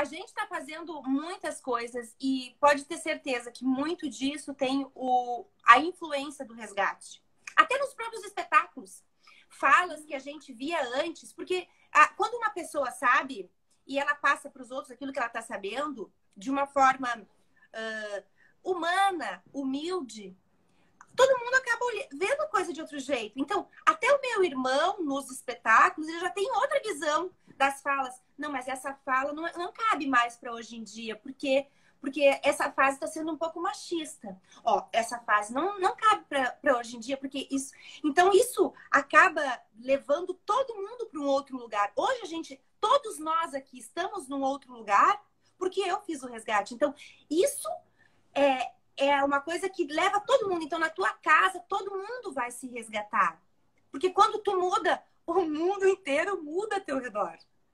a gente está fazendo muitas coisas e pode ter certeza que muito disso tem o, a influência do resgate. Até nos próprios espetáculos. Falas que a gente via antes, porque a, quando uma pessoa sabe e ela passa para os outros aquilo que ela está sabendo de uma forma uh, humana, humilde, todo mundo acaba vendo coisa de outro jeito. Então, até o meu irmão nos espetáculos, ele já tem outra visão das falas. Não, mas essa fala não, não cabe mais para hoje em dia, porque porque essa fase está sendo um pouco machista. Ó, essa fase não, não cabe para hoje em dia, porque isso. Então, isso acaba levando todo mundo para um outro lugar. Hoje a gente, todos nós aqui estamos num outro lugar porque eu fiz o resgate. Então, isso é, é uma coisa que leva todo mundo. Então, na tua casa, todo mundo vai se resgatar. Porque quando tu muda, o mundo inteiro muda ao teu redor.